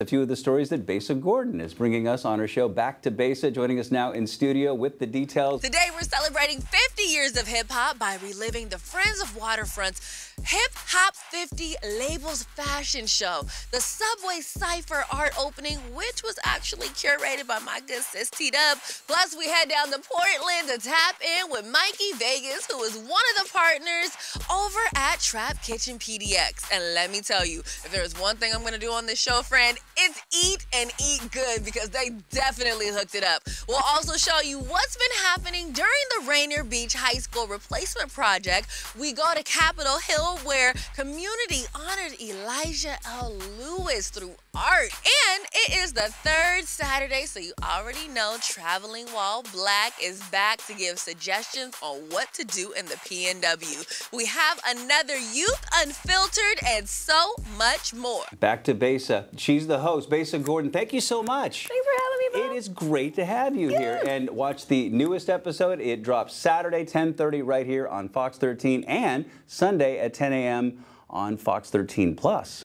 A few of the stories that Besa Gordon is bringing us on her show Back to Besa, joining us now in studio with the details. Today we're celebrating 50 years of hip hop by reliving the Friends of Waterfront's Hip Hop 50 Labels Fashion Show, the Subway Cypher art opening, which was actually curated by my good sis T Dub. Plus, we head down to Portland to tap in with Mikey Vegas, who is one of the partners over at Trap Kitchen PDX. And let me tell you, if there's one thing I'm gonna do on this show, friend, it's eat and eat good because they definitely hooked it up. We'll also show you what's been happening during the Rainier Beach High School replacement project. We go to Capitol Hill where community honored Elijah L. Lewis through art. And it is the third Saturday, so you already know Traveling While Black is back to give suggestions on what to do in the PNW. We have another Youth Unfiltered and so much more. Back to Besa. She's the host, Besa Gordon. Thank you so much. Thanks for having me, Bob. It is great to have you yeah. here. And watch the newest episode. It drops Saturday, 1030 right here on Fox 13 and Sunday at 10 a.m. on Fox 13 Plus.